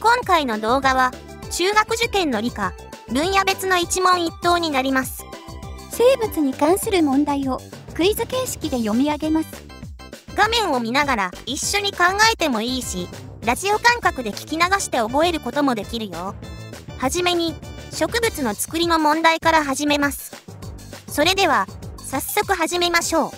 今回の動画は中学受験の理科分野別の一問一答になります。生物に関する問題をクイズ形式で読み上げます。画面を見ながら一緒に考えてもいいしラジオ感覚で聞き流して覚えることもできるよ。はじめに植物の作りの問題から始めます。それでは早速始めましょう。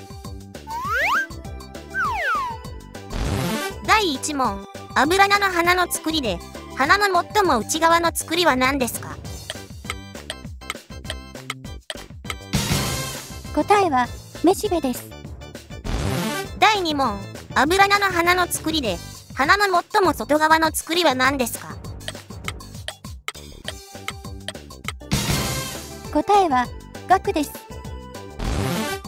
第1問アブラナの花の作りで花の最も内側の作りは何ですか？答えはめしべです。第2問アブラナの花の作りで花の最も外側の作りは何ですか？答えは額です。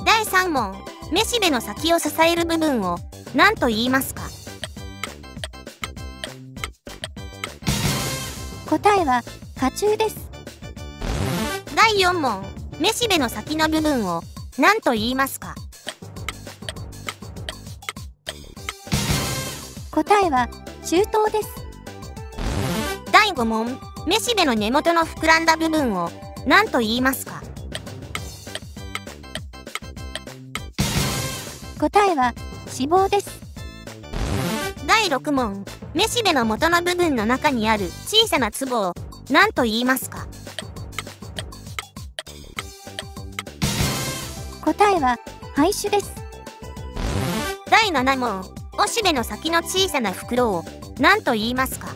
第3問めしべの先を支える部分を何と言いますか？答えは花虫です。第4問めしべの先の部分を何と言いますか？答えは中東です。第5問めしべの根元の膨らんだ部分を何と言いますか？答えは脂肪です第6問。めしべの元の部分の中にある小さな粒を何と言いますか？答えは廃種です。第7問。おしべの先の小さな袋を何と言いますか？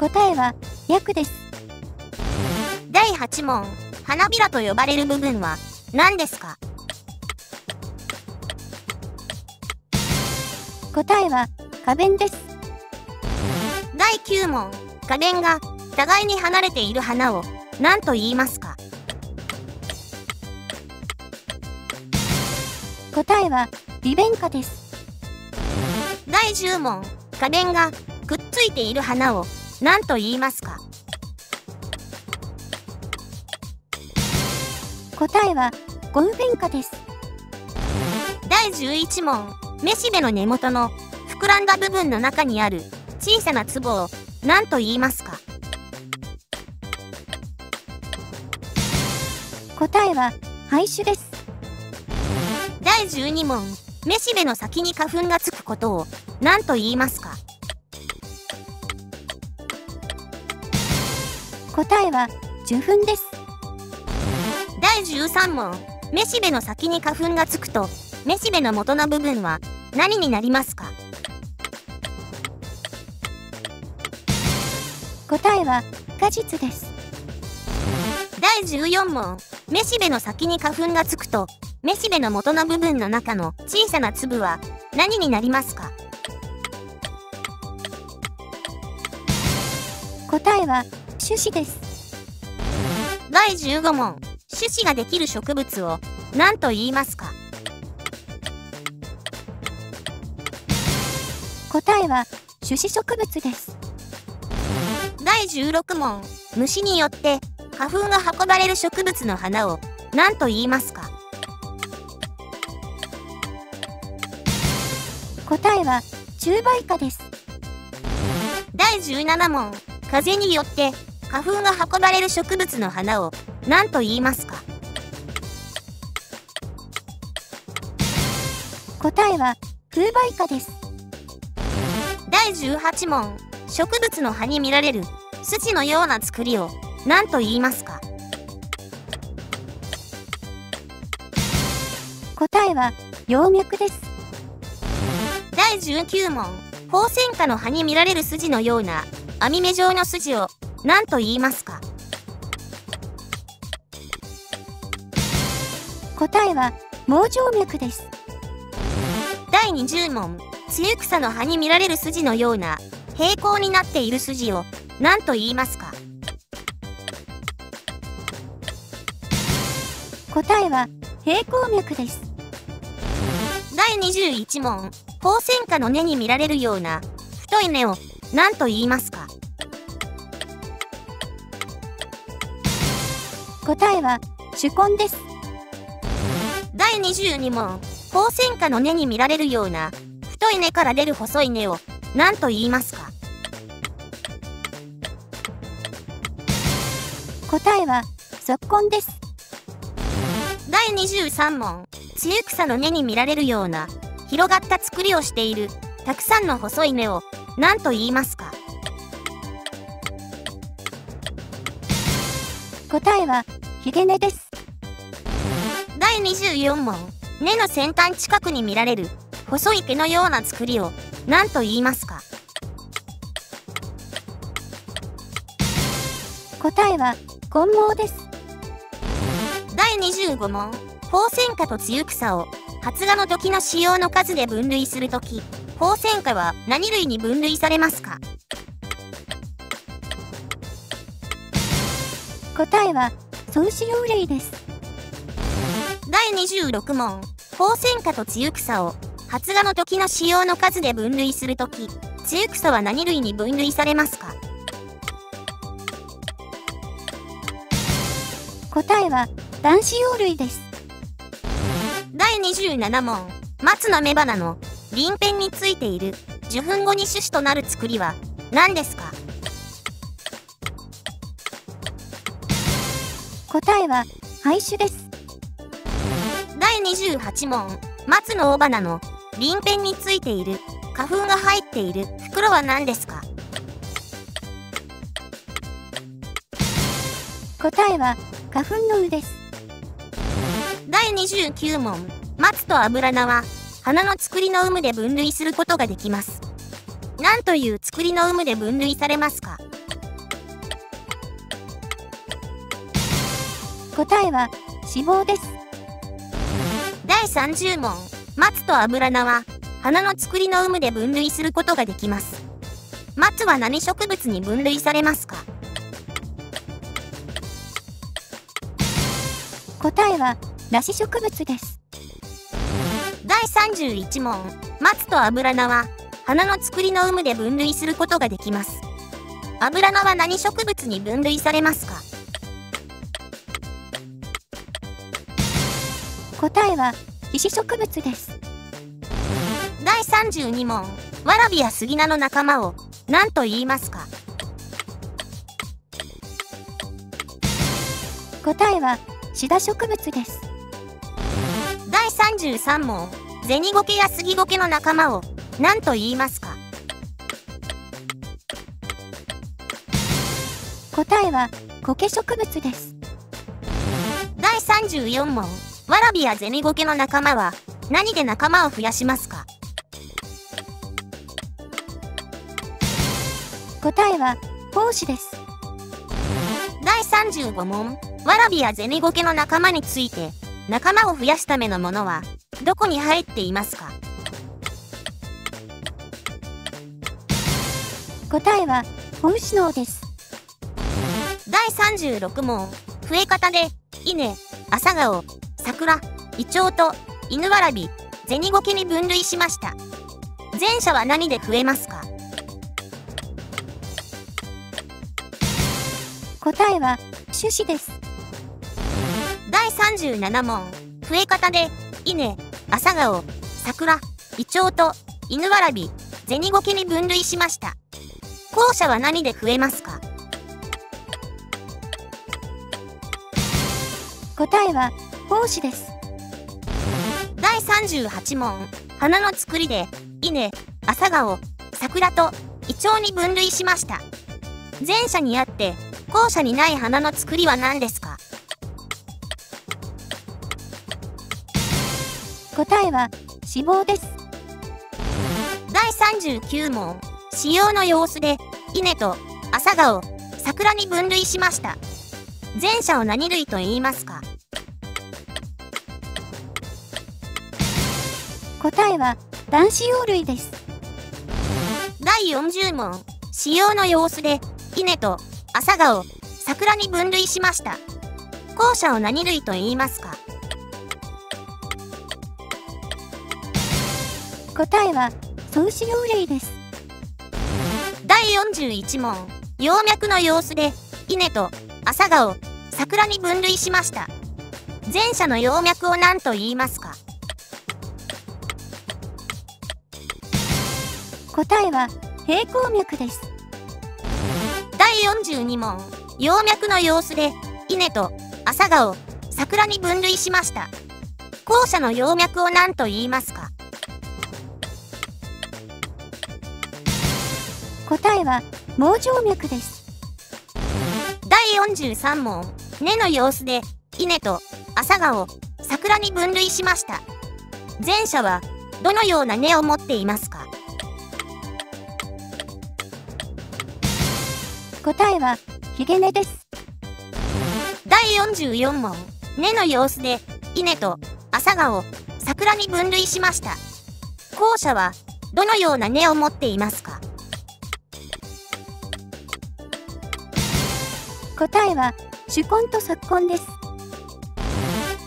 答えは薬です。第8問。花びらと呼ばれる部分は何ですか？答えは花弁です。第9問花弁が互いに離れている花を何と言いますか？答えはビベンカです。第10問花弁がくっついている花を何と言いますか？答えはゴウベンカです。第11問めしべの根元の膨らんだ部分の中にある小さな粒を何と言いますか答えは廃種です。第12問めしべの先に花粉がつくことを何と言いますか答えは受粉です。第13問めしべの先に花粉がつくとめしべの元の部分は何になりますか？答えは果実です。第14問。めしべの先に花粉がつくとめしべの元の部分の中の小さな粒は何になりますか？答えは種子です。第15問。種子ができる植物を何と言いますか？答えは種子植物です。第16問。虫によって花粉が運ばれる植物の花を何と言いますか？答えは虫媒花です。第17問。風によって花粉が運ばれる植物の花を何と言いますか？答えは風媒花です第18問。植物の葉に見られる筋のような作りを何と言いますか？答えは葉脈です。第19問。ホウセンカの葉に見られる筋のような網目状の筋を何と言いますか？答えは毛状脈です。第20問ツユクサの葉に見られる筋のような平行になっている筋を何と言いますか答えは平行脈です第21問ホウセンカの根に見られるような太い根を何と言いますか答えは主根です第22問ホウセンカの根に見られるような太い根から出る細い根を何と言いますか？答えは、速根です。第23問。露草の根に見られるような、広がった作りをしている、たくさんの細い根を何と言いますか？答えは、ひげ根です。第24問。根の先端近くに見られる、細い毛のような作りを何と言いますか？答えは、根毛です。第25問。ホウセンカと露草を発芽の時の使用の数で分類するとき、ホウセンカは何類に分類されますか？答えは、総使用類です。第26問。ホウセンカと露草を発芽の時の使用の数で分類するとき、露草は何類に分類されますか？答えは男子用類です。第27問。松の雌花の鱗片についている受粉後に種子となる作りは何ですか？答えは廃種です。第28問。松の雄花の鱗片についている花粉が入っている袋は何ですか？答えは花粉のうです。第29問。松と油菜は、花の作りの有無で分類することができます。何という作りの有無で分類されますか？答えは、脂肪です。第30問。松と油菜は、花の作りの有無で分類することができます。松は何植物に分類されますか？答えは、梨植物です。第31問。松と油菜は、花の作りの有無で分類することができます。油菜は何植物に分類されますか？答えは、石植物です。第32問。わらびや杉菜の仲間を何と言いますか？答えは、シダ植物です。第33問。ゼニゴケやスギゴケの仲間を何と言いますか？答えは、苔植物です。第34問。ワラビやゼニゴケの仲間は何で仲間を増やしますか？答えは、胞子です。第35問。ワラビやゼニゴケの仲間について、仲間を増やすためのものは、どこに入っていますか？答えは、本子脳です。第36問。増え方で、稲、朝顔、桜、イチョウと、犬わらび、ゼニゴケに分類しました。前者は何で増えますか？答えは、種子です。第37問。増え方で、稲、朝顔、桜、イチョウと、犬わらび、ゼニゴケに分類しました。後者は何で増えますか？答えは、胞子です。第38問。花の作りで、稲、朝顔、桜と、イチョウに分類しました。前者にあって、後者にない花の作りは何ですか？答えは脂肪です。第39問。使用の様子で、稲と朝顔、桜に分類しました。前者を何類と言いますか？答えは男子用類です。第40問。使用の様子で、稲と朝顔、桜に分類しました。後者を何類と言いますか？答えは、総子葉類です。第41問。葉脈の様子で、稲と朝顔、桜に分類しました。前者の葉脈を何と言いますか？答えは平行脈です。第42問葉脈の様子で稲と朝顔桜に分類しました後者の葉脈を何と言いますか？答えは網状脈です。第43問根の様子で稲と朝顔桜に分類しました。前者はどのような根を持っていますか？答えはヒゲ根です。第44問根の様子で稲と朝顔桜に分類しました。後者はどのような根を持っていますか？答えは主根と側根です。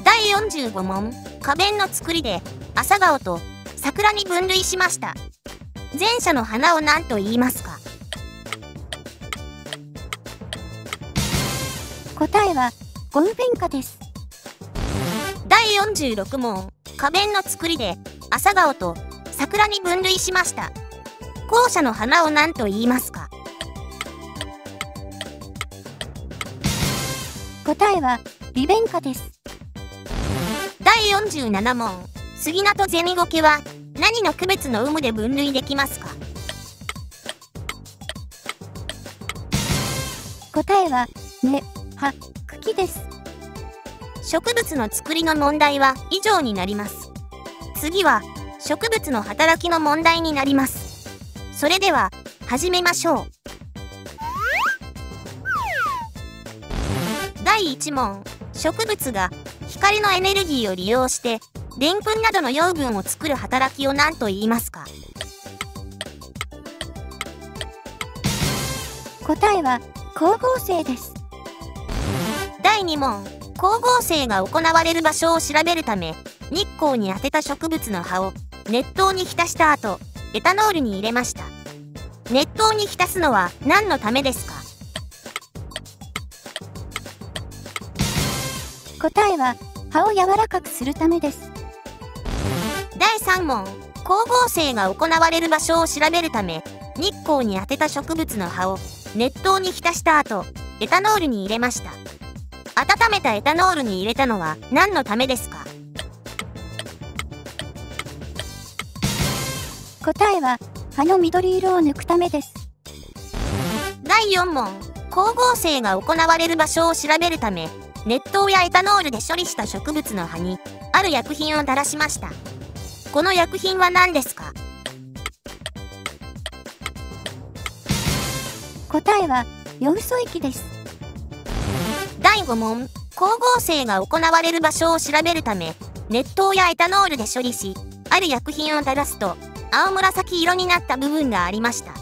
第45問花弁の作りで朝顔と桜に分類しました前者の花を何と言いますか？答えはゴム弁花です。第46問花弁の作りで朝顔と桜に分類しました後者の花を何と言いますか？答えは利弁花です。第47問。杉菜と銭苔は何の区別の有無で分類できますか？答えは根、葉、茎です。植物の作りの問題は以上になります。次は植物の働きの問題になります。それでは始めましょう第1問。植物が光のエネルギーを利用してでんぷんなどの養分を作る働きを何と言いますか？答えは光合成です。第2問。光合成が行われる場所を調べるため日光に当てた植物の葉を熱湯に浸した後エタノールに入れました。熱湯に浸すのは何のためですか？答えは葉を柔らかくするためです。第3問光合成が行われる場所を調べるため日光に当てた植物の葉を熱湯に浸した後エタノールに入れました温めたエタノールに入れたのは何のためですか？答えは葉の緑色を抜くためです。第4問光合成が行われる場所を調べるため熱湯やエタノールで処理した植物の葉にある薬品を垂らしました。この薬品は何ですか？答えはヨウ素液です。第5問。光合成が行われる場所を調べるため熱湯やエタノールで処理しある薬品を垂らすと青紫色になった部分がありました。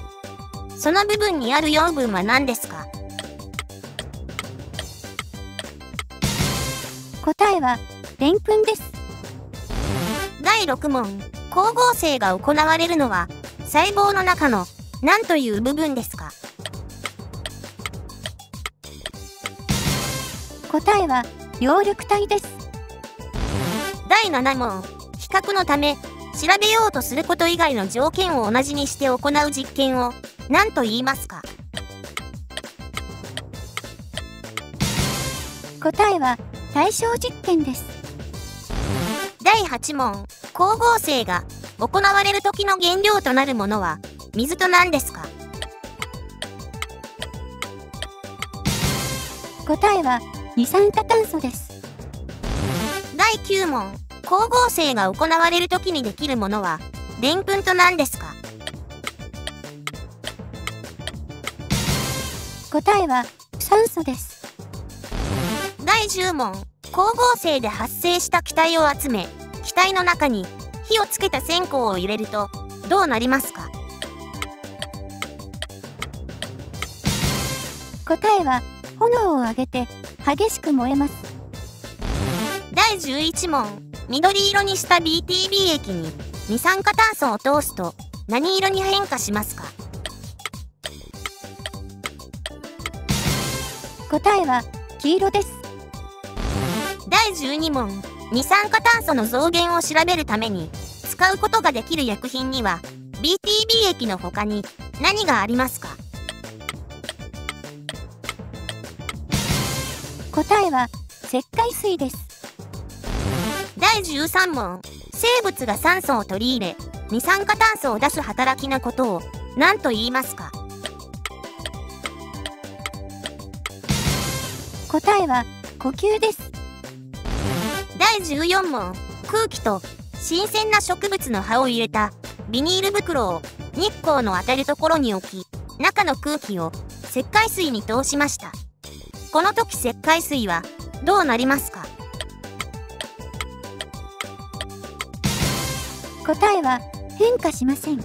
その部分にある養分は何ですか？答えはでんぷんです。第6問光合成が行われるのは細胞の中の何という部分ですか？答えは葉緑体です。第7問比較のため調べようとすること以外の条件を同じにして行う実験を何と言いますか？答えは対象実験です。第8問光合成が行われる時の原料となるものは水と何ですか？答えは二酸化炭素です。第9問光合成が行われる時にできるものはでんぷんと何ですか？答えは酸素です。第10問光合成で発生した気体を集め気体の中に火をつけた線香を入れるとどうなりますか？答えは炎を上げて激しく燃えます。第11問緑色にした BTB 液に二酸化炭素を通すと何色に変化しますか？答えは黄色です。第12問二酸化炭素の増減を調べるために使うことができる薬品には BTB 液の他に何がありますか？答えは石灰水です。第13問生物が酸素を取り入れ二酸化炭素を出す働きのことを何と言いますか？答えは呼吸です。第14問。空気と新鮮な植物の葉を入れたビニール袋を日光の当たるところに置き中の空気を石灰水に通しました。この時石灰水はどうなりますか？答えは変化しません。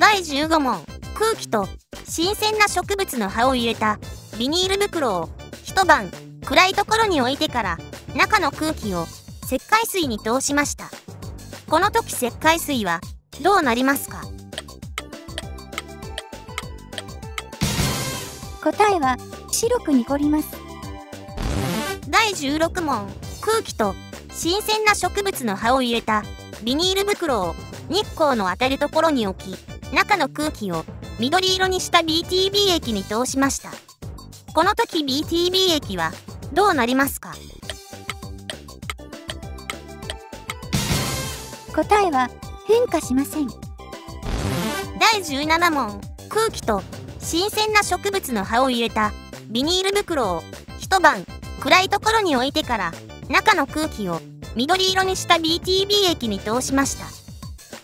第15問。空気と新鮮な植物の葉を入れたビニール袋を一晩暗いところに置いてから中の空気を石灰水に通しました。この時石灰水はどうなりますか？答えは白く濁ります。第16問空気と新鮮な植物の葉を入れたビニール袋を日光の当たるところに置き中の空気を緑色にした BTB 液に通しました。この時 BTB 液はどうなりますか？答えは変化しません。第17問空気と新鮮な植物の葉を入れたビニール袋を一晩暗いところに置いてから中の空気を緑色にした BTB 液に通しました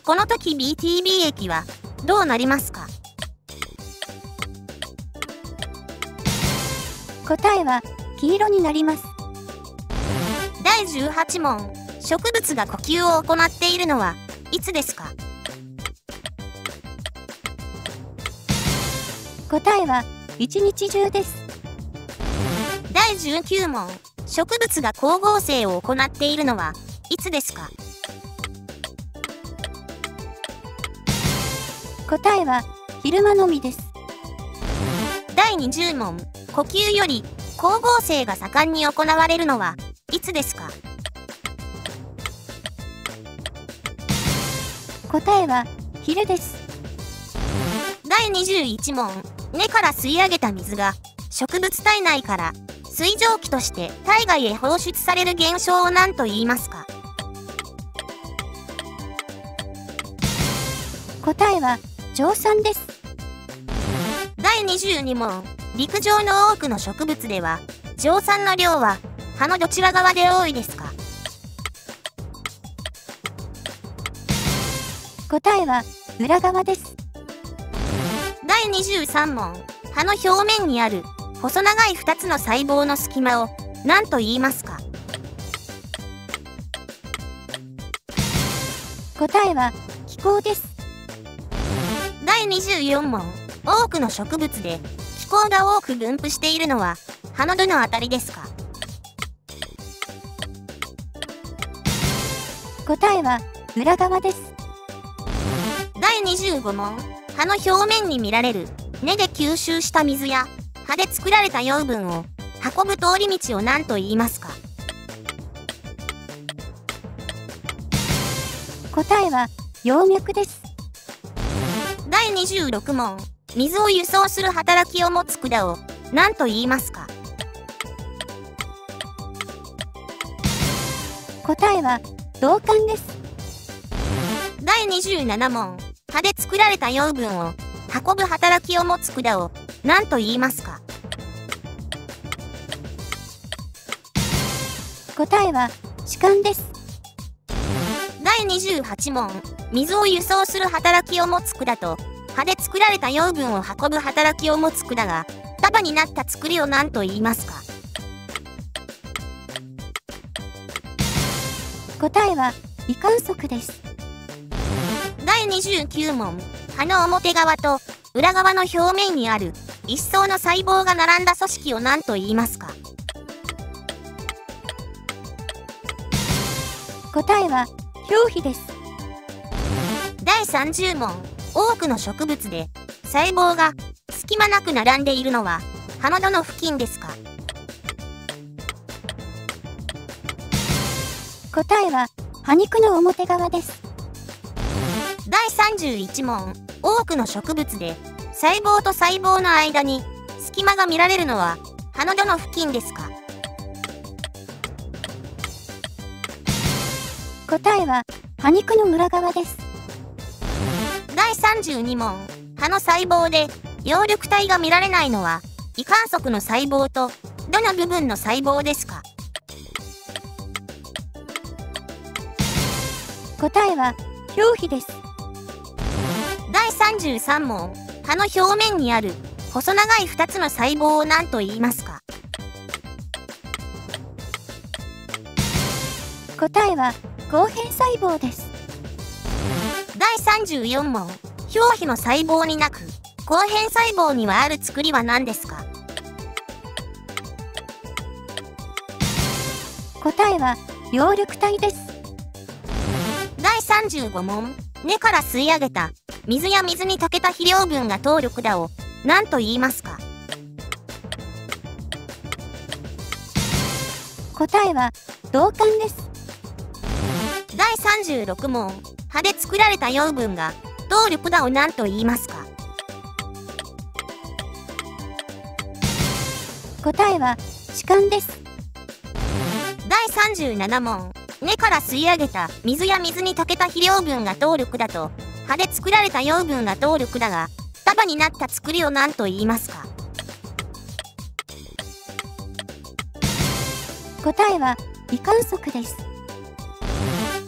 この時 BTB 液はどうなりますか？答えは黄色になります。第18問植物が呼吸を行っているのはいつですか？答えは一日中です。第19問。植物が光合成を行っているのはいつですか？答えは昼間のみです。第20問。呼吸より光合成が盛んに行われるのはいつですか？答えは昼です。第21問根から吸い上げた水が植物体内から水蒸気として体外へ放出される現象を何と言いますか？答えは蒸散です。第22問陸上の多くの植物では蒸散の量は葉のどちら側で多いですか？答えは裏側です。第23問葉の表面にある細長い2つの細胞の隙間を何と言いますか？答えは気候です。第24問多くの植物で気候が多く分布しているのは葉のどのあたりですか？答えは裏側です。第25問。葉の表面に見られる。根で吸収した水や葉で作られた養分を運ぶ通り道を何と言いますか？答えは葉脈です。第26問。水を輸送する働きを持つ管を何と言いますか？答えは導管です。第27問葉で作られた養分を運ぶ働きを持つ管を何と言いますか？答えは歯間です。第28問水を輸送する働きを持つ管と葉で作られた養分を運ぶ働きを持つ管が束になった作りを何と言いますか？答えは胃管束です。第29問葉の表側と裏側の表面にある一層の細胞が並んだ組織を何と言いますか答えは表皮です。第30問多くの植物で細胞が隙間なく並んでいるのは葉のどの付近ですか答えは葉肉の表側です。第31問多くの植物で細胞と細胞の間に隙間が見られるのは葉のどの付近ですか？答えは、葉肉の裏側です。第32問葉の細胞で葉緑体が見られないのは胃管束の細胞とどの部分の細胞ですか？答えは、表皮です。第33問葉の表面にある細長い2つの細胞を何と言いますか？答えは、後変細胞です。第34問表皮の細胞になく後変細胞にはある作りは何ですか？答えは、葉緑体です。第35問根から吸い上げた水や水に溶けた肥料分が糖緑だを何と言いますか？答えは、導管です。第36問葉で作られた養分が糖緑だを何と言いますか？答えは、歯間です。第37問根から吸い上げた水や水に溶けた肥料分が糖緑だと葉で作られた養分が糖緑だが束になった作りを何と言いますか？答えは、胃管束です。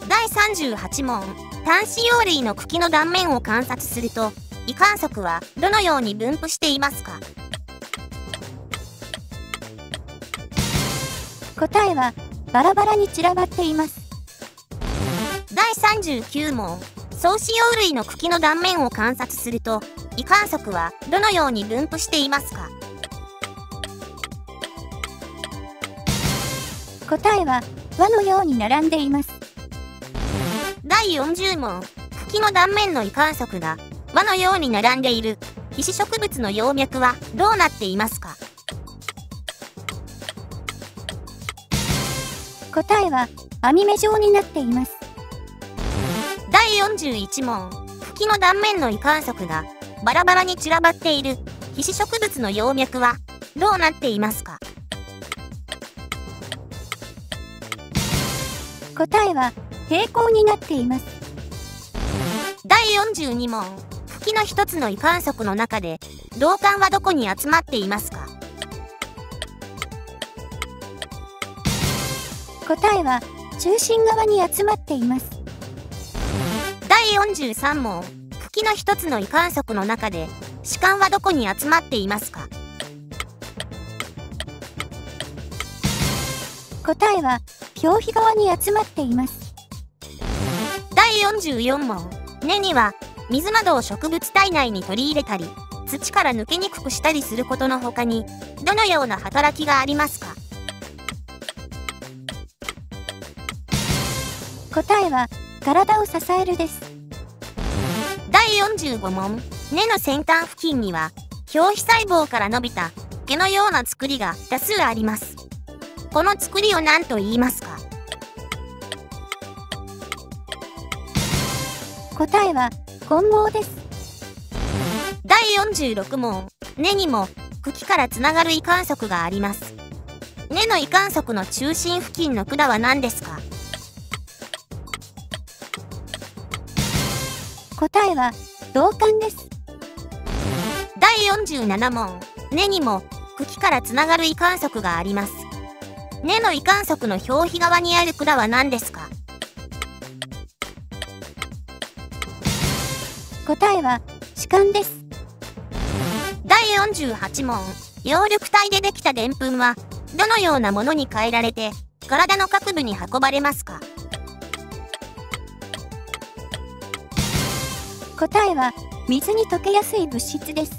第38問。単子葉類の茎の断面を観察すると胃管束はどのように分布していますか？答えは、バラバラに散らばっています。第39問草子葉類の茎の断面を観察すると胃管束はどのように分布していますか？答えは、輪のように並んでいます。第40問茎の断面の胃管束が輪のように並んでいる皮脂植物の葉脈はどうなっていますか？答えは、網目状になっています。第41問茎の断面の胃管束がバラバラに散らばっている皮脂植物の葉脈はどうなっていますか？答えは、平行になっています。第42問茎の一つの胃管束の中で導管はどこに集まっていますか？答えは、中心側に集まっています。第43問茎の一つの胃管束の中で歯間はどこに集まっていますか？答えは、表皮側に集まっています。第44問根には水などを植物体内に取り入れたり土から抜けにくくしたりすることの他にどのような働きがありますか？答えは、体を支えるです。第45問。根の先端付近には表皮細胞から伸びた毛のような作りが多数あります。この作りを何と言いますか？答えは、混毛です。第46問。根にも茎からつながる胃管束があります。根の胃管束の中心付近の管は何ですか？答えは、導管です。第47問。根にも茎からつながる胃管束があります。根の胃管束の表皮側にある管は何ですか？答えは、歯間です。第48問。葉緑体でできたでんぷんはどのようなものに変えられて体の各部に運ばれますか？答えは、水に溶けやすい物質です。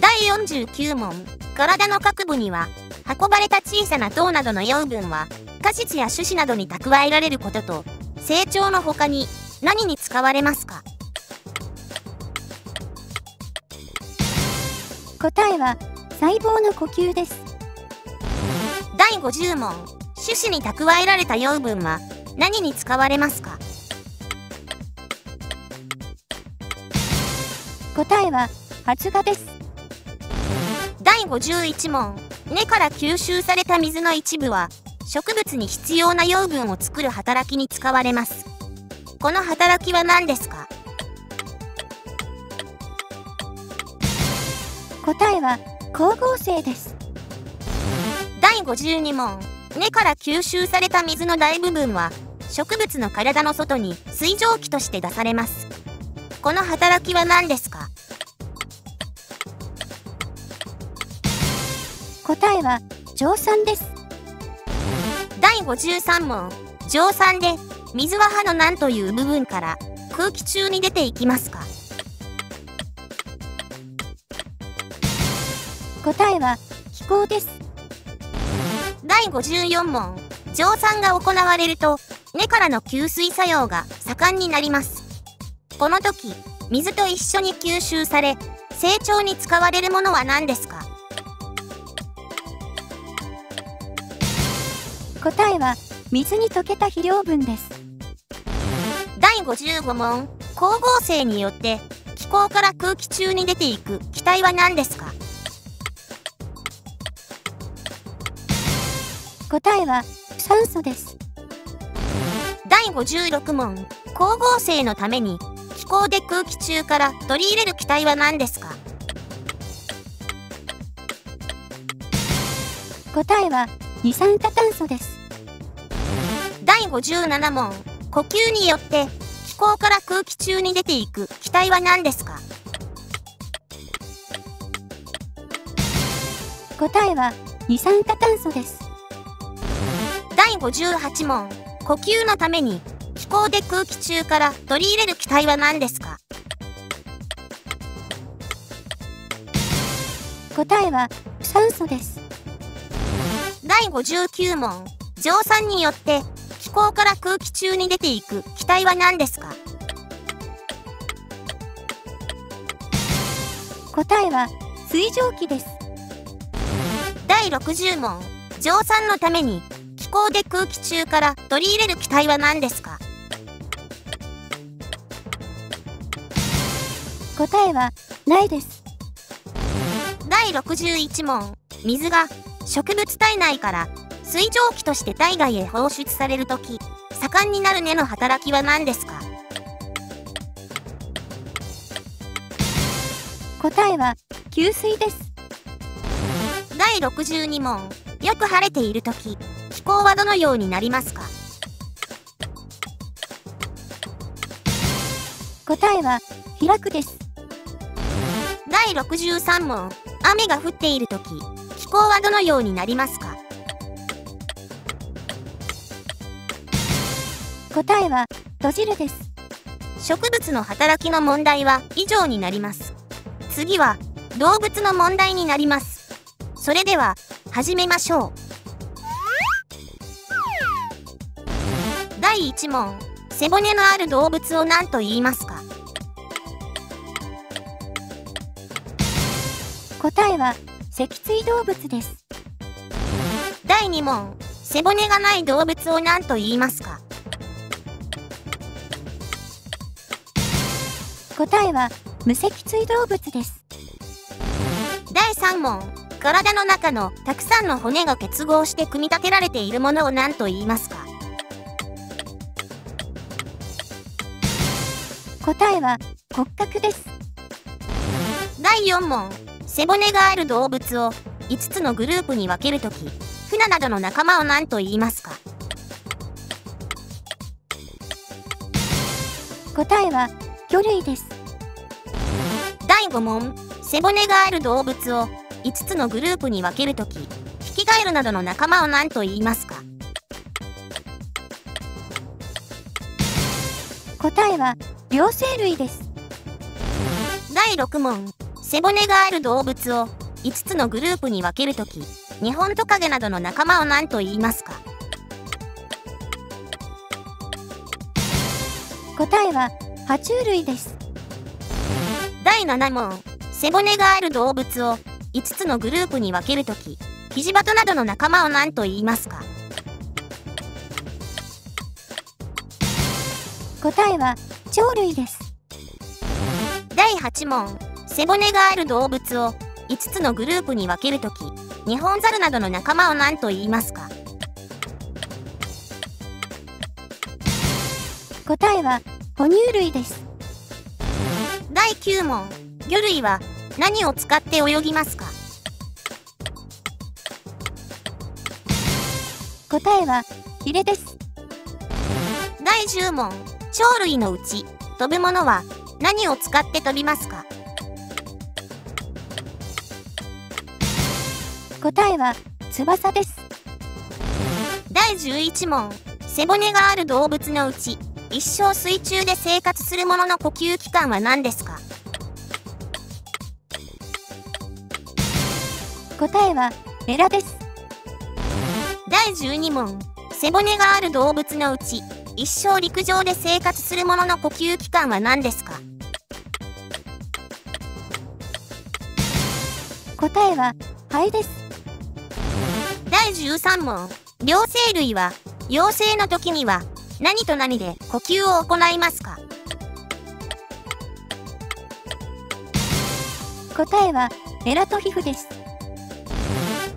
第49問体の各部には運ばれた小さな糖などの養分は果実や種子などに蓄えられることと成長の他に何に使われますか？答えは、細胞の呼吸です。第50問種子に蓄えられた養分は何に使われますか？答えは発芽です。第51問。根から吸収された水の一部は植物に必要な養分を作る働きに使われます。この働きは何ですか？答えは光合成です第52問根から吸収された水の大部分は植物の体の外に水蒸気として出されますこの働きは何ですか？答えは蒸散です。第53問蒸散で水は歯の何という部分から空気中に出ていきますか？答えは気候です。第54問蒸散が行われると根からの吸水作用が盛んになりますこの時水と一緒に吸収され成長に使われるものは何ですか？答えは水に溶けた肥料分です。第55問光合成によって気候から空気中に出ていく気体は何ですか？答えは酸素です。第56問光合成のために気候で空気中から取り入れる気体は何ですか？答えは二酸化炭素です。第57問。呼吸によって気候から空気中に出ていく気体は何ですか？答えは二酸化炭素です。第58問。呼吸のために気候で空気中から取り入れる気体は何ですか？答えは酸素です。第59問。蒸散によって気候から空気中に出ていく気体は何ですか？答えは水蒸気です。第60問。蒸散のために気候で空気中から取り入れる気体は何ですか？答えはないです。第61問。水が植物体内から水蒸気として体外へ放出されるとき盛んになる根の働きは何ですか？答えは給水です。第62問。よく晴れているとき気候はどのようになりますか？答えは開くです第63問雨が降っているとき気候はどのようになりますか？答えは閉じるです。植物の働きの問題は以上になります。次は動物の問題になります。それでは始めましょう。第1問背骨のある動物を何と言いますか？答えは脊椎動物です。第2問。背骨がない動物を何と言いますか？答えは無脊椎動物です。第3問。体の中のたくさんの骨が結合して組み立てられているものを何と言いますか？答えは骨格です。第4問背骨がある動物を5つのグループに分けるときフナなどの仲間を何と言いますか？答えは魚類です。第5問。背骨がある動物を5つのグループに分けるときヒキガエルなどの仲間を何と言いますか？答えは両生類です。第6問背骨がある動物を5つのグループに分けるとき日本トカゲなどの仲間を何と言いますか？答えは爬虫類です。第7問。背骨がある動物を5つのグループに分けるときキジバトなどの仲間を何と言いますか？答えは鳥類です。第8問背骨がある動物を5つのグループに分けるときニホンザルなどの仲間を何と言いますか？答えは、哺乳類です。第9問。魚類は何を使って泳ぎますか？答えは、ヒレです。第10問。鳥類のうち飛ぶものは何を使って飛びますか？答えは、翼です。第11問背骨がある動物のうち一生水中で生活するものの呼吸器官は何ですか？答えは、エラです。第12問背骨がある動物のうち一生陸上で生活するものの呼吸器官は何ですか？答えは、肺です。第13問両生類は陽性の時には何と何で呼吸を行いますか？答えは、エラと皮膚です。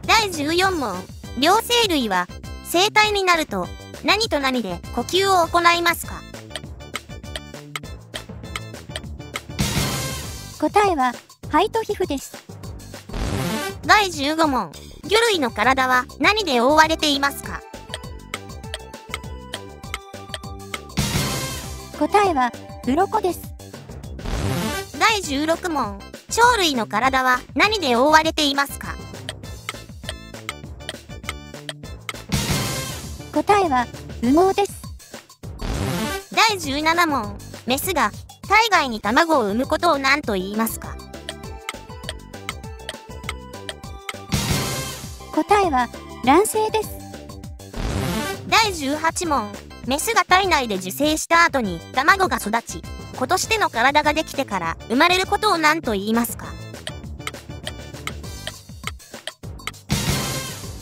第14問両生類は生体になると何と何で呼吸を行いますか？答えは、肺と皮膚です。第15問魚類の体は何で覆われていますか？答えは、鱗です。第16問鳥類の体は何で覆われていますか？答えは、羽毛です。第17問メスが体外に卵を産むことを何と言いますか？答えは、卵生です。第18問メスが体内で受精した後に卵が育ち子としての体ができてから生まれることを何と言いますか？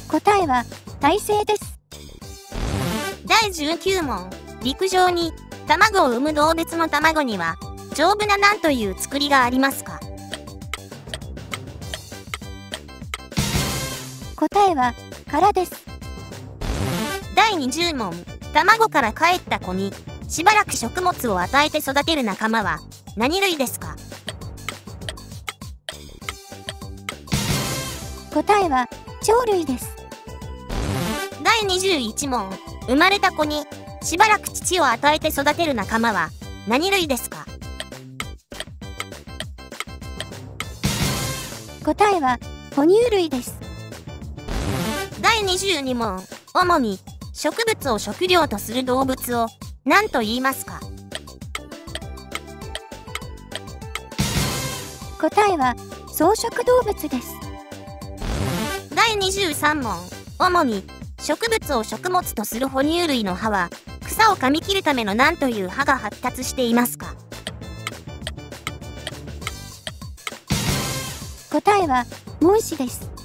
答えは、胎生です。第19問陸上に卵を産む動物の卵には丈夫な何という作りがありますか？答えは、殻です。第20問卵から帰った子にしばらく食物を与えて育てる仲間は何類ですか？答えは、鳥類です。第21問生まれた子にしばらく乳を与えて育てる仲間は何類ですか？答えは、哺乳類です。第22問。主に植物を食料とする動物を何と言いますか答えは、草食動物です。第23問。主に植物を食物とする哺乳類の歯は草を噛み切るための何という歯が発達していますか答えは、門歯です。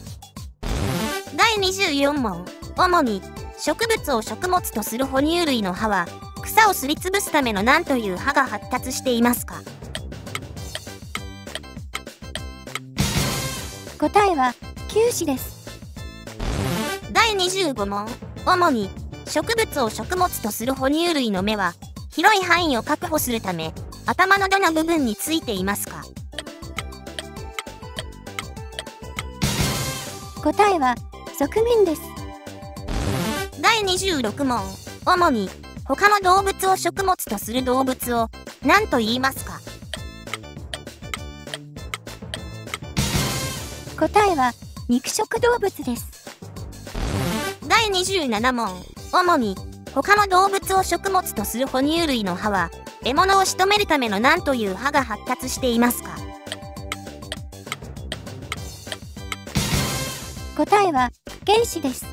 第24問。主に植物を食物とする哺乳類の歯は草をすりつぶすための何という歯が発達していますか？答えは、臼歯です。第25問。主に植物を食物とする哺乳類の目は広い範囲を確保するため頭のどの部分についていますか？答えは、側面です。第26問主に他の動物を食物とする動物を何と言いますか？答えは、肉食動物です。第27問主に他の動物を食物とする哺乳類の歯は獲物を仕留めるための何という歯が発達していますか？答えは、原子です。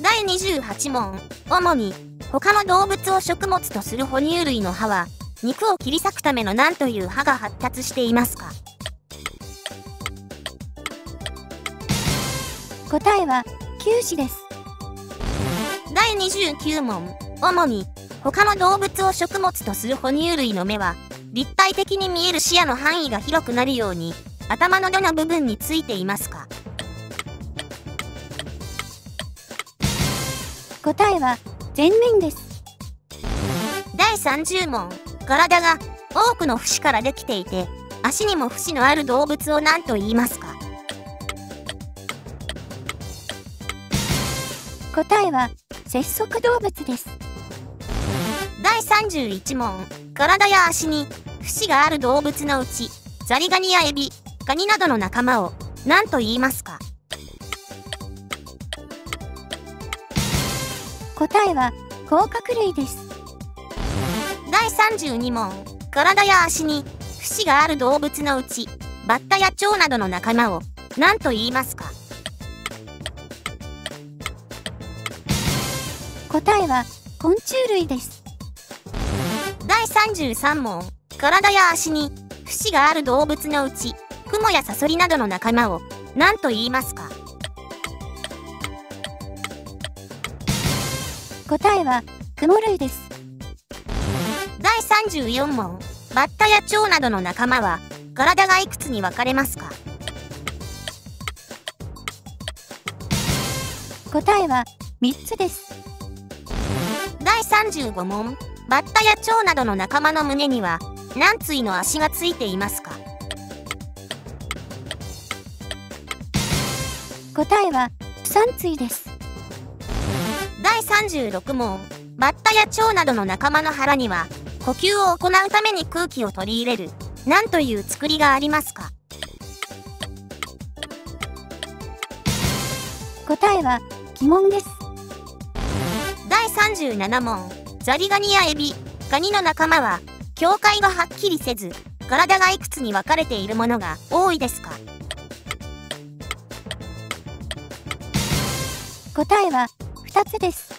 第28問主に他の動物を食物とする哺乳類の歯は肉を切り裂くための何という歯が発達していますか？答えは、臼歯です。第29問主に他の動物を食物とする哺乳類の目は立体的に見える視野の範囲が広くなるように頭のどの部分についていますか？答えは前面です。第30問体が多くの節からできていて足にも節のある動物を何と言いますか？答えは節足動物です。第31問体や足に節がある動物のうちザリガニやエビガニなどの仲間を何と言いますか？答えは甲殻類です。第32問体や足に節がある動物のうちバッタや蝶などの仲間を何と言いますか？答えは昆虫類です。第33問体や足に節がある動物のうちクモやサソリなどの仲間を何と言いますか？答えは雲類です。第34問バッタや蝶などの仲間は体がいくつに分かれますか？答えは3つです。第35問バッタや蝶などの仲間の胸には何対の足がついていますか？答えは3対です。第36問。バッタや蝶などの仲間の腹には呼吸を行うために空気を取り入れる何という作りがありますか？答えは疑問です。第37問。ザリガニやエビ。ガニの仲間は境界がはっきりせず体がいくつに分かれているものが多いですか？答えは2つです。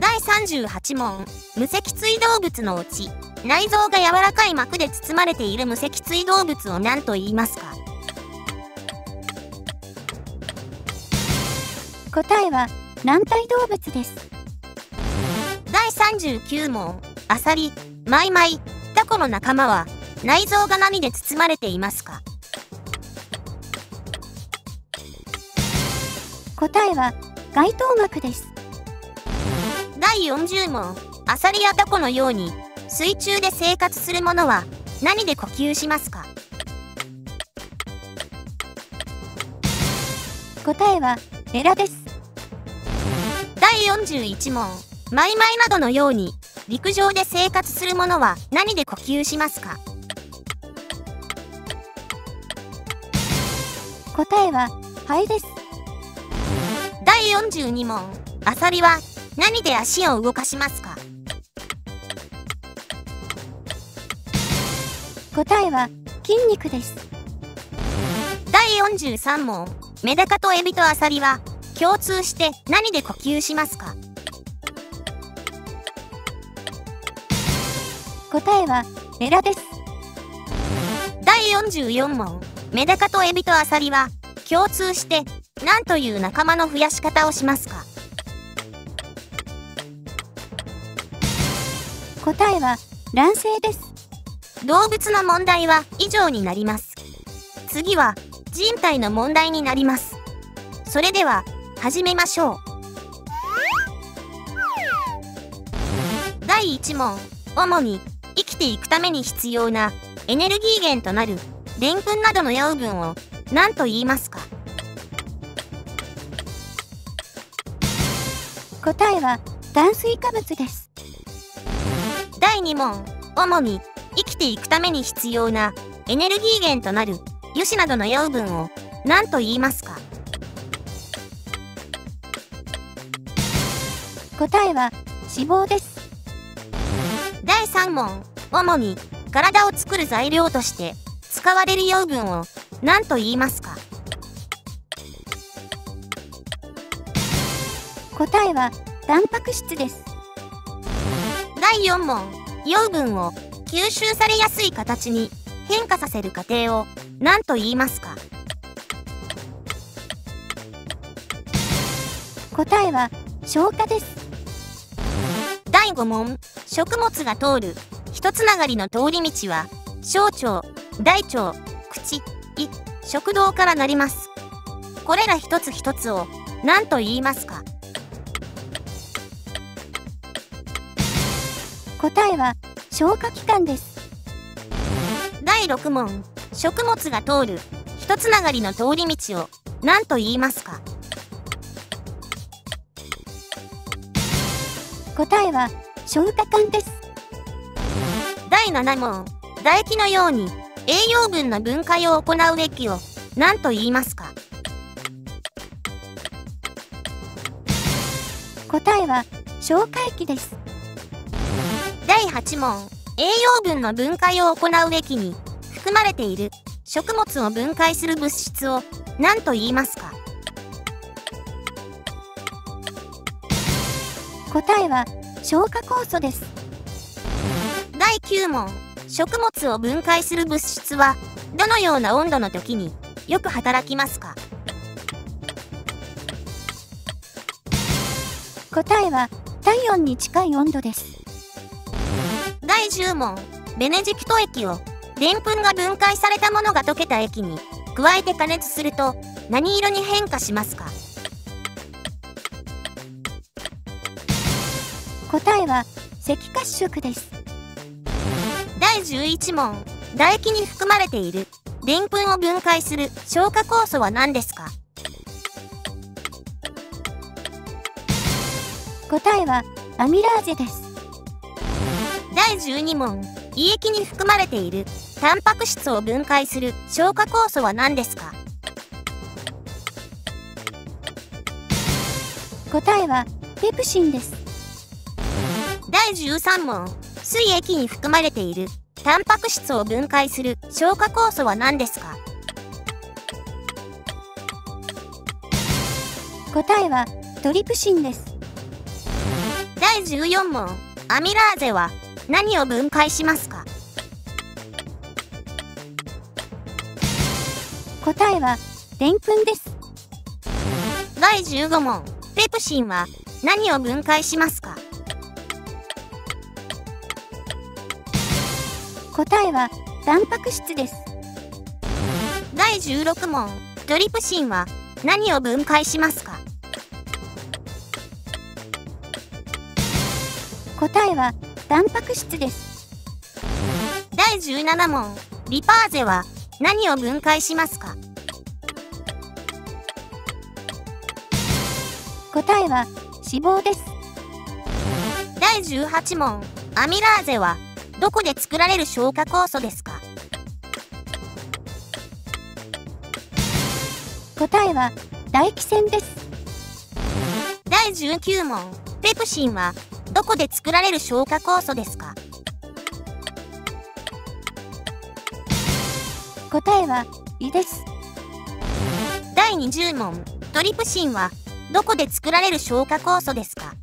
第38問無脊椎動物のうち内臓が柔らかい膜で包まれている無脊椎動物を何と言いますか？答えは軟体動物です。第39問アサリマイマイタコの仲間は内臓が何で包まれていますか？答えは外頭膜です。第40問アサリやタコのように水中で生活するものは何で呼吸しますか？答えはエラです。第41問マイマイなどのように陸上で生活するものは何で呼吸しますか？答えは肺です。第42問。アサリは何で足を動かしますか？答えは筋肉です。第43問。メダカとエビとアサリは共通して何で呼吸しますか？答えはエラです。第44問。メダカとエビとアサリは共通して何という仲間の増やし方をしますか？答えは卵生です。動物の問題は以上になります。次は人体の問題になります。それでは始めましょう。第1問。主に生きていくために必要なエネルギー源となるでんぷんなどの養分を何と言いますか？答えは炭水化物です。第2問主に生きていくために必要なエネルギー源となる油脂などの養分を何と言いますか？答えは脂肪です。第3問主に体を作る材料として使われる養分を何と言いますか？答えはタンパク質です。第4問養分を吸収されやすい形に変化させる過程を何と言いますか？答えは消化です。第5問食物が通る一つながりの通り道は小腸大腸口胃食道からなりますこれら一つ一つを何と言いますか？答えは消化器官です。第6問。食物が通る。一つながりの通り道を。何と言いますか？答えは消化管です。第7問。唾液のように。栄養分の分解を行う液を。何と言いますか？答えは消化液です第8問。栄養分の分解を行う液に含まれている。食物を分解する物質を何と言いますか？答えは消化酵素です。第9問。食物を分解する物質はどのような温度の時によく働きますか？答えは体温に近い温度です。第10問ベネジクト液をでんぷんが分解されたものが溶けた液に加えて加熱すると何色に変化しますか？答えは赤褐色です。第11問唾液に含まれているでんぷんを分解する消化酵素は何ですか？答えはアミラーゼです第12問胃液に含まれているタンパク質を分解する消化酵素は何ですか？答えはペプシンです。第13問水液に含まれているタンパク質を分解する消化酵素は何ですか？答えはトリプシンです。第14問アミラーゼは何を分解しますか？答えはでんぷんです。第15問。ペプシンは何を分解しますか？答えはタンパク質です。第16問。トリプシンは何を分解しますか？答えはタンパク質です。第17問リパーゼは何を分解しますか？答えは脂肪です。第18問アミラーゼはどこで作られる消化酵素ですか？答えは唾液腺です。第19問ペプシンはどこで作られる消化酵素ですか？答えは胃です。第20問。トリプシンはどこで作られる消化酵素ですか？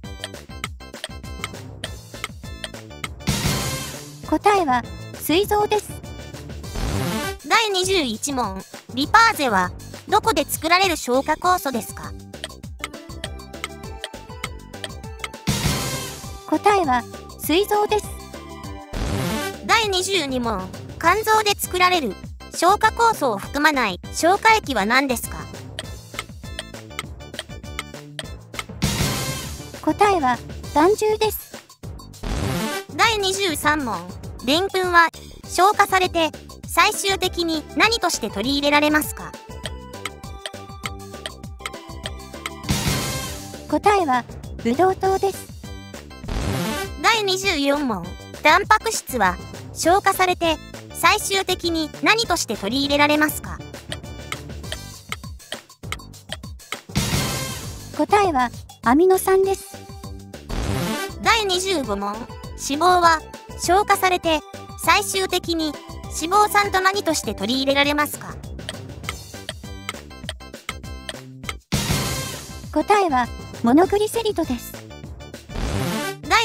答えは膵臓です。第21問。リパーゼはどこで作られる消化酵素ですか？答えは膵臓です。第22問。肝臓で作られる消化酵素を含まない消化液は何ですか？答えは胆汁です。第23問でんぷんは消化されて最終的に何として取り入れられますか？答えはブドウ糖です第24問。タンパク質は消化されて最終的に何として取り入れられますか？答えはアミノ酸です。第25問。脂肪は消化されて最終的に脂肪酸と何として取り入れられますか？答えはモノグリセリドです。第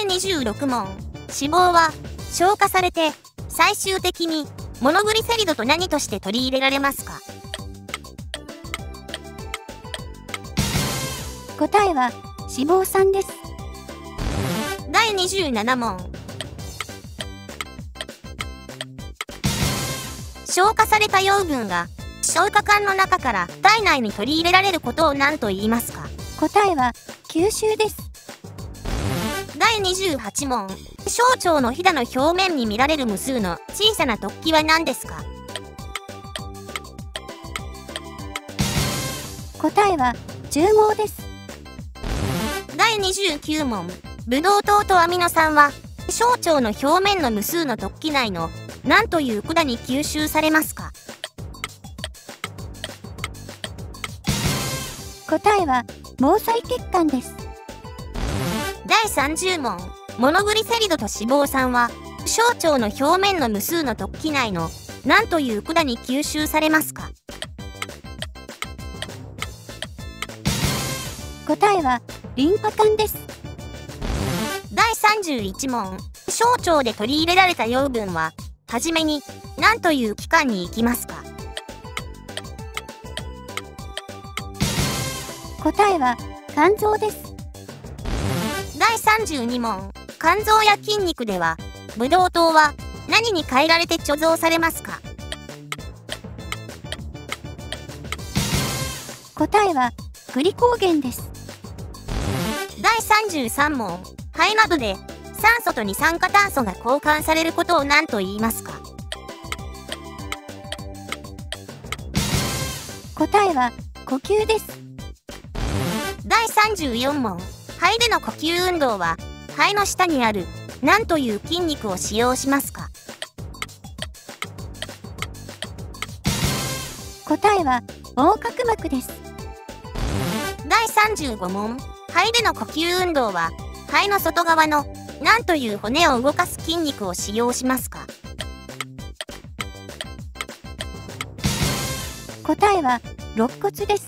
26問。脂肪は消化されて最終的にモノグリセリドと何として取り入れられますか？答えは脂肪酸です。第27問。消化された養分が消化管の中から体内に取り入れられることを何と言いますか？答えは吸収です。第28問小腸のひだの表面に見られる無数の小さな突起は何ですか？答えは重毛です。第29問ブドウ糖とアミノ酸は小腸の表面の無数の突起内の何という管に吸収されますか？答えは毛細血管です。第30問モノグリセリドと脂肪酸は小腸の表面の無数の突起内の何という管に吸収されますか？答えはリンパ管です。第31問小腸で取り入れられた養分ははじめに何という器官に行きますか？答えは肝臓です。第32問肝臓や筋肉ではブドウ糖は何に変えられて貯蔵されますか？答えはグリコーゲンです。第33問肺などで酸素と二酸化炭素が交換されることを何と言いますか？答えは呼吸です。第34問肺での呼吸運動は肺の下にある何という筋肉を使用しますか？答えは横隔膜です。第35問肺での呼吸運動は肺の外側の何という骨を動かす筋肉を使用しますか？答えは肋骨です。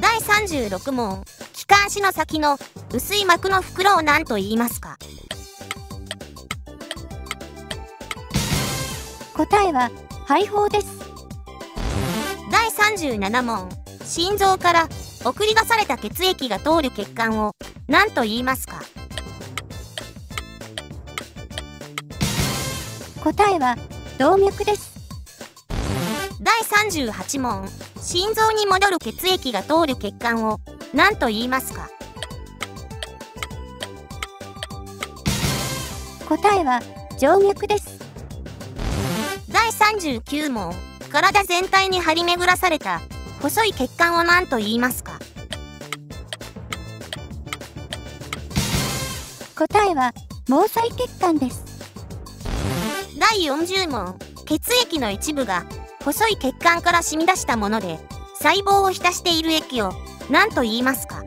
第36問気管支の先の薄い膜の袋を何と言いますか？答えは肺胞です。第37問心臓から送り出された血液が通る血管を何と言いますか？答えは動脈です。第38問心臓に戻る血液が通る血管を何と言いますか？答えは静脈です。第39問体全体に張り巡らされた細い血管を何と言いますか？答えは毛細血管です。第40問血液の一部が細い血管から染み出したもので細胞を浸している液を何と言いますか？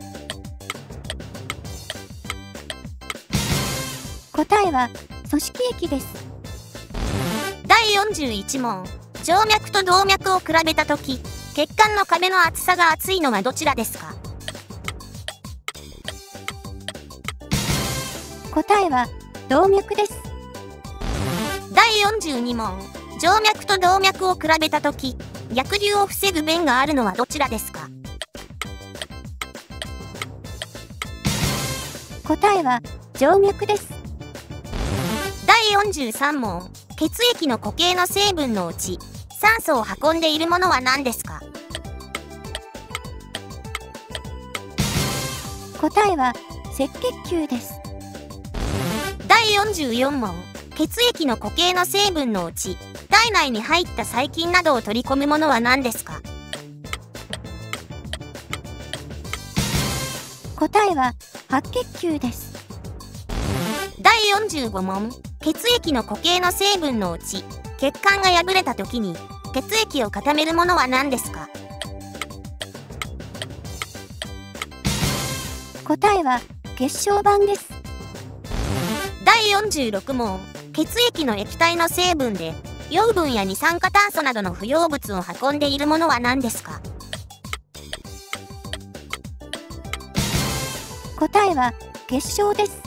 答えは組織液です。第41問。静脈と動脈を比べた時血管の壁の厚さが厚いのはどちらですか？答えは動脈です。第42問。静脈と動脈を比べた時逆流を防ぐ弁があるのはどちらですか？答えは静脈です。第43問血液の固形の成分のうち酸素を運んでいるものは何ですか？答えは赤血球です。第44問血液の固形の成分のうち体内に入った細菌などを取り込むものは何ですか？答えは白血球です。第45問血液の固形の成分のうち血管が破れた時に血液を固めるものは何ですか？答えは血小板です。第46問血液の液体の成分で養分や二酸化炭素などの不要物を運んでいるものは何ですか？答えは結晶です。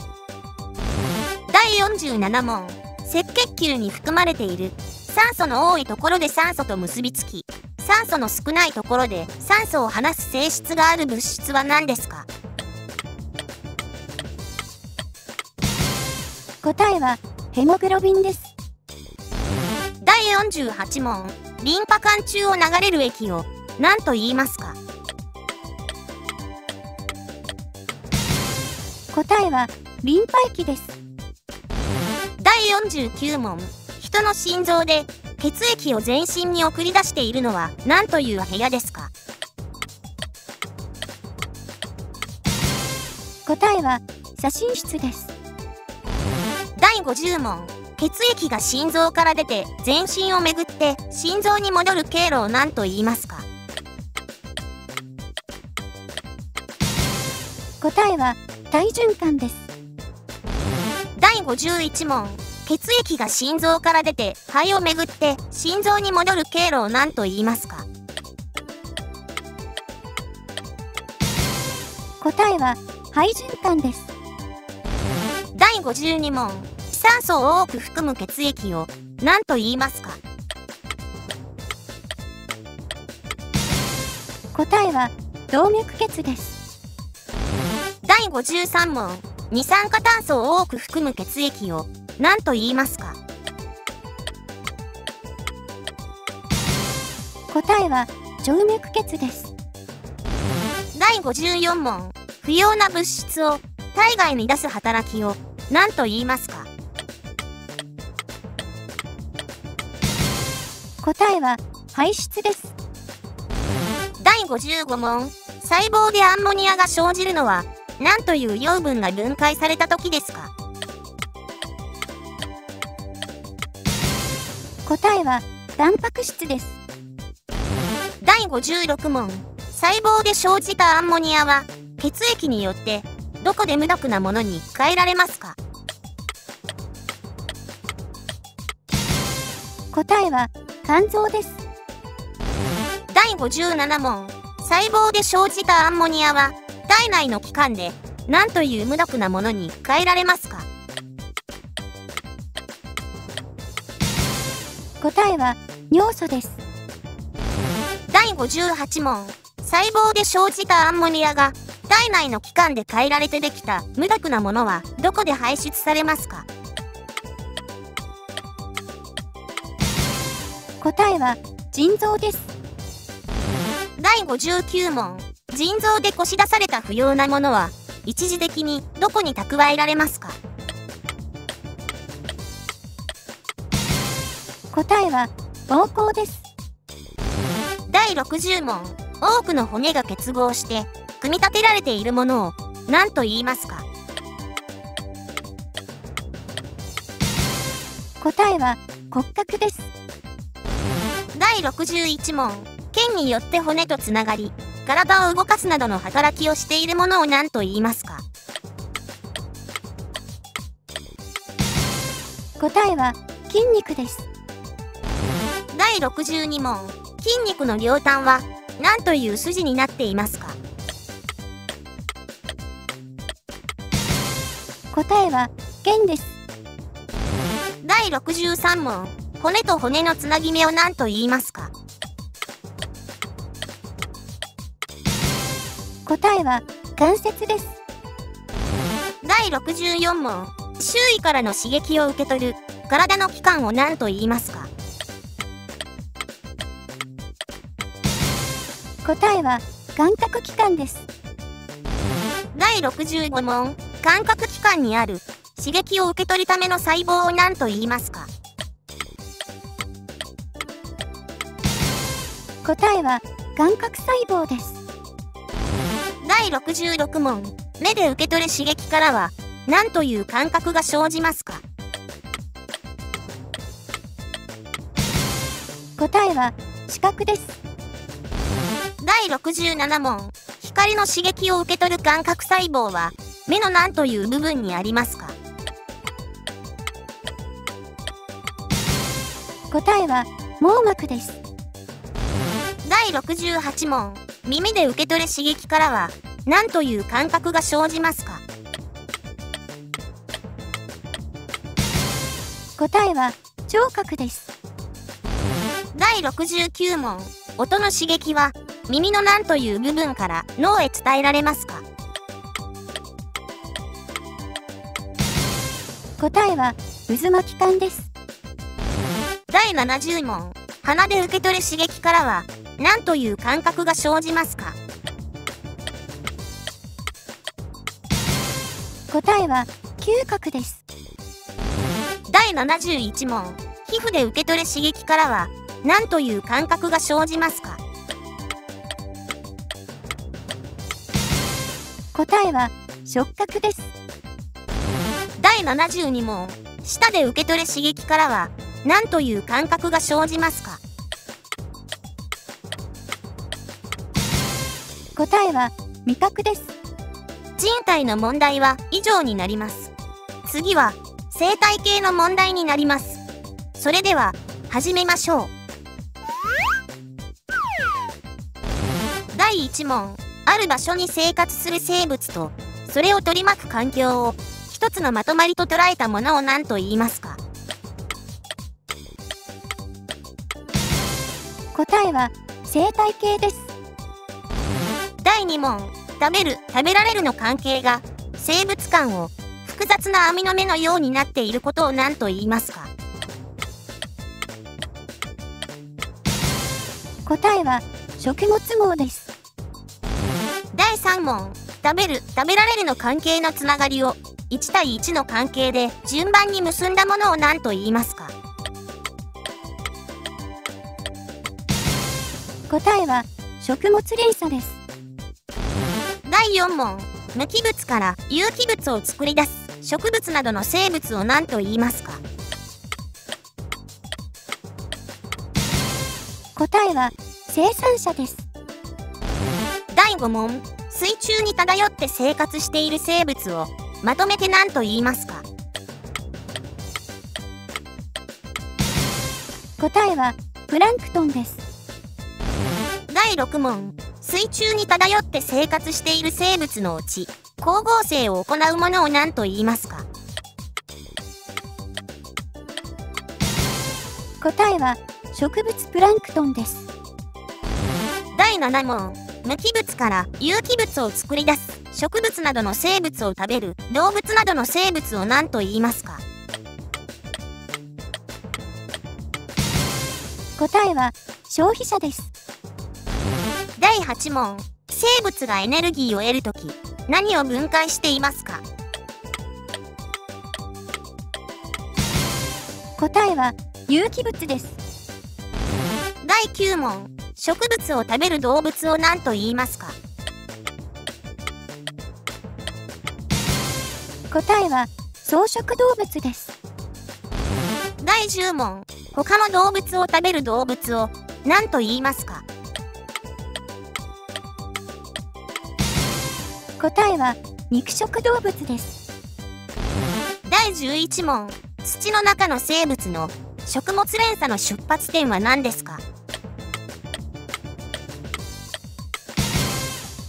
第47問赤血球に含まれている酸素の多いところで酸素と結びつき酸素の少ないところで酸素を離す性質がある物質は何ですか？答えはヘモグロビンです。第48問リンパ管中を流れる液を何と言いますか？答えはリンパ液です。第49問人の心臓で血液を全身に送り出しているのは何という部屋ですか？答えは写真室です。第50問血液が心臓から出て全身を巡って心臓に戻る経路を何と言いますか？答えは体循環です。第51問血液が心臓から出て肺を巡って心臓に戻る経路を何と言いますか？答えは肺循環です。第52問酸素を多く含む血液を何と言いますか？答えは動脈血です。第53問。二酸化炭素を多く含む血液を何と言いますか？答えは静脈血です。第54問。不要な物質を体外に出す働きを何と言いますか？答えは排出です。第55問。細胞でアンモニアが生じるのは何という養分が分解された時ですか？答えはタンパク質です。第56問細胞で生じたアンモニアは血液によってどこで無毒なものに変えられますか？答えは肝臓です。第57問細胞で生じたアンモニアは体内の器官で何という無毒なものに変えられますか？答えは尿素です。第58問細胞で生じたアンモニアが体内の器官で変えられてできた無毒なものはどこで排出されますか？答えは腎臓です。第59問腎臓でこし出された不要なものは一時的にどこに蓄えられますか？答えは膀胱です。第60問多くの骨が結合して組み立てられているものを何と言いますか？答えは骨格です。第61問腱によって骨とつながり体を動かすなどの働きをしているものを何と言いますか？答えは筋肉です。第62問筋肉の両端は何という筋になっていますか？答えは腱です。第63問骨と骨のつなぎ目を何と言いますか？答えは関節です。第64問周囲からの刺激を受け取る体の器官を何と言いますか？答えは感覚器官です。第65問感覚器官にある刺激を受け取るための細胞を何と言いますか？答えは感覚細胞です。第66問。目で受け取る刺激からは何という感覚が生じますか？答えは視覚です。第67問。光の刺激を受け取る感覚細胞は目の何という部分にありますか？答えは網膜です。第68問耳で受け取る刺激からは何という感覚が生じますか？答えは聴覚です。第69問音の刺激は耳の何という部分から脳へ伝えられますか？答えは渦巻き管です。第70問。鼻で受け取る刺激からは、何という感覚が生じますか？答えは、嗅覚です。第71問。皮膚で受け取る刺激からは、何という感覚が生じますか？答えは、触覚です。第72問。舌で受け取る刺激からは、何という感覚が生じますか？答えは、味覚です。人体の問題は以上になります。次は生態系の問題になります。それでは始めましょう。第1問。ある場所に生活する生物とそれを取り巻く環境を一つのまとまりと捉えたものを何と言いますか？答えは、生態系です。第2問。食べる、食べられるの関係が生物間を複雑な網の目のようになっていることを何と言いますか？答えは、食物網です。第3問食べる食べられるの関係のつながりを1対1の関係で順番に結んだものを何と言いますか？答えは、食物連鎖です。第4問無機物から有機物を作り出す植物などの生物を何と言いますか？答えは、生産者です。第5問水中に漂って生活している生物をまとめて何と言いますか？答えは、プランクトンです。第6問水中に漂って生活している生物のうち光合成を行うものを何と言いますか？答えは、植物プランクトンです。第7問無機物から有機物を作り出す植物などの生物を食べる動物などの生物を何と言いますか？答えは、消費者です。第8問。生物がエネルギーを得るとき何を分解していますか？答えは、有機物です。第9問。植物を食べる動物を何と言いますか？答えは、草食動物です。第10問。他の動物を食べる動物を何と言いますか？答えは、肉食動物です。第11問。土の中の生物の食物連鎖の出発点は何ですか？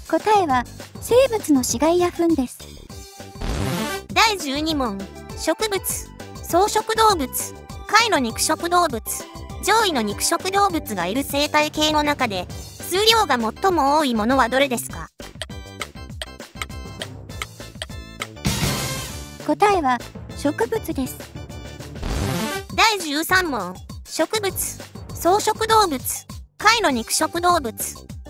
答えは、生物の死骸や糞です。第12問。植物。草食動物。下位の肉食動物。上位の肉食動物がいる生態系の中で数量が最も多いものはどれですか？答えは、植物です。第13問。植物。草食動物。下位の肉食動物。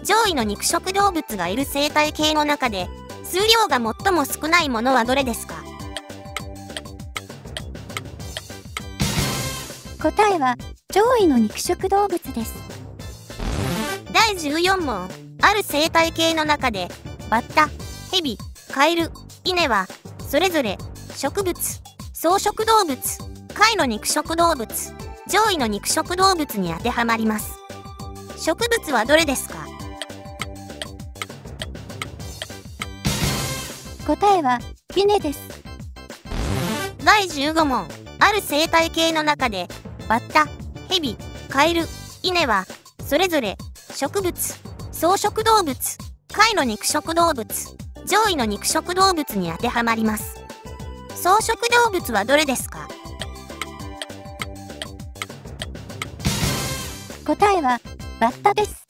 上位の肉食動物がいる生態系の中で数量が最も少ないものはどれですか？答えは、上位の肉食動物です。第14問。ある生態系の中でバッタヘビカエル稲はそれぞれ植物草食動物下位の肉食動物上位の肉食動物に当てはまります。植物はどれですか？答えは、稲です。第15問ある生態系の中でバッタヘビカエル稲はそれぞれ植物草食動物下位の肉食動物上位の肉食動物に当てはまります草食動物はどれですか？答えは、バッタです。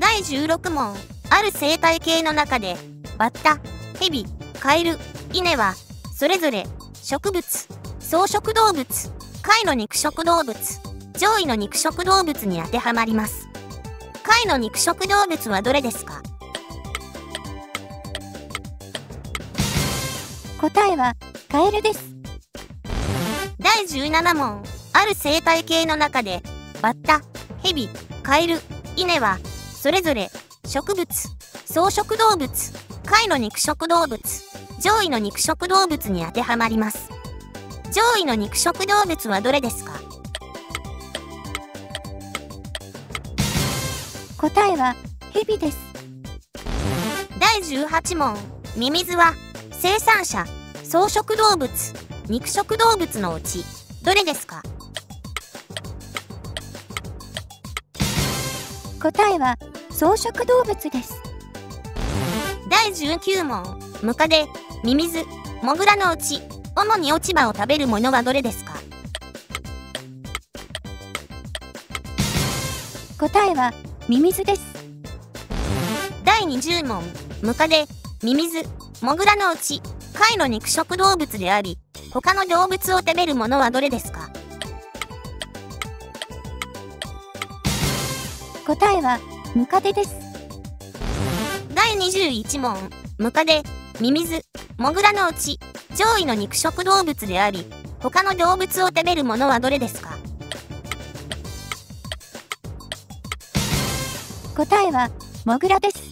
第16問ある生態系の中でバッタヘビカエル稲はそれぞれ植物草食動物下貝の肉食動物上位の肉食動物に当てはまります。貝の肉食動物はどれですか？答えは、カエルです。第17問ある生態系の中でバッタヘビカエル稲はそれぞれ植物草食動物貝の肉食動物上位の肉食動物に当てはまります上位の肉食動物はどれですか？答えは、ヘビです。第18問ミミズは生産者草食動物肉食動物のうちどれですか？答えは、草食動物です。第19問ムカデミミズモグラのうち主に落ち葉を食べるものはどれですか？答えは、ミミズです。第20問ムカデミミズモグラのうち貝の肉食動物であり他の動物を食べるものはどれですか？答えは、ムカデです。第21問。ムカデミミズ。モグラのうち上位の肉食動物であり他の動物を食べるものはどれですか？答えは、モグラです。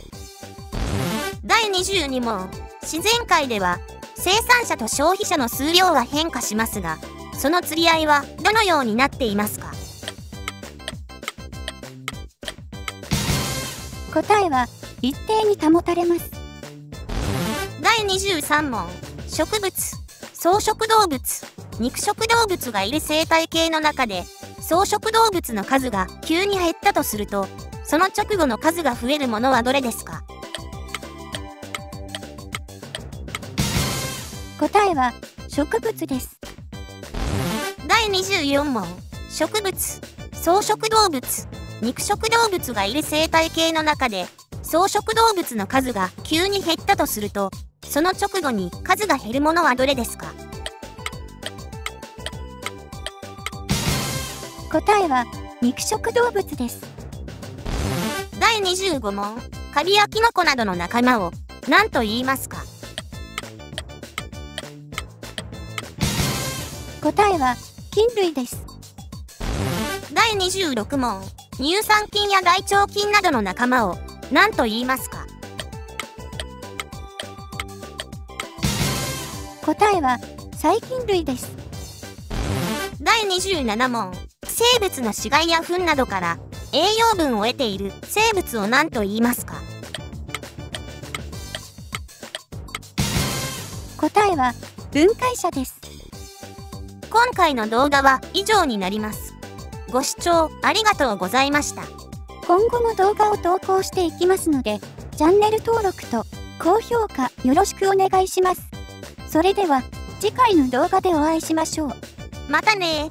第22問自然界では生産者と消費者の数量は変化しますがその釣り合いはどのようになっていますか？答えは、一定に保たれます。第23問。植物。草食動物。肉食動物がいる生態系の中で草食動物の数が急に減ったとするとその直後の数が増えるものはどれですか？答えは、植物です。第24問。植物。草食動物。肉食動物がいる生態系の中で草食動物の数が急に減ったとするとその直後に数が減るものはどれですか？答えは、肉食動物です。第25問。カビやキノコなどの仲間を何と言いますか？答えは、菌類です。第26問乳酸菌や大腸菌などの仲間を何と言いますか？答えは、細菌類です。第27問生物の死骸や糞などから栄養分を得ている生物を何と言いますか？答えは、分解者です。今回の動画は以上になりますご視聴ありがとうございました今後も動画を投稿していきますので、チャンネル登録と高評価よろしくお願いします。それでは、次回の動画でお会いしましょう。またね